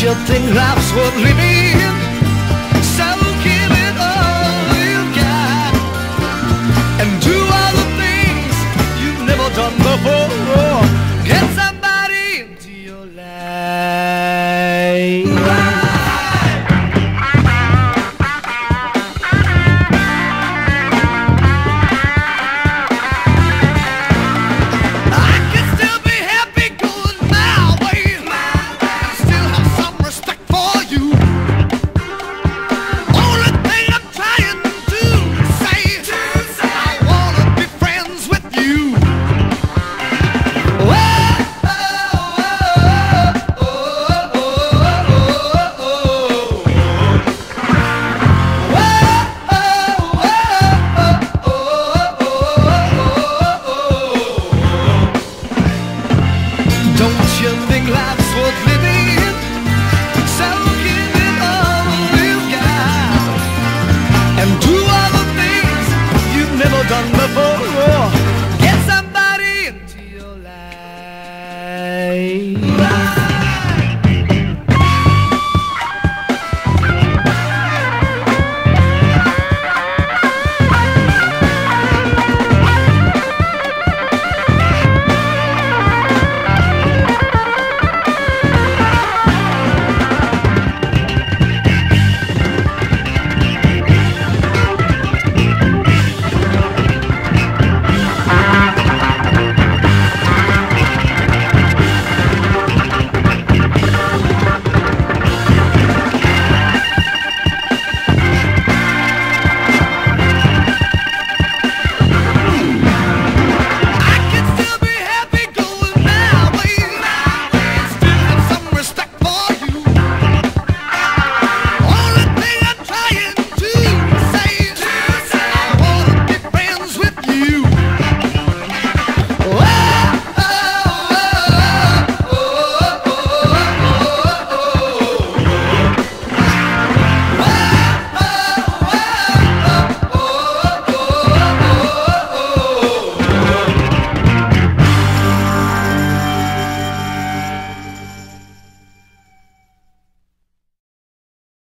You think that's what living. done before.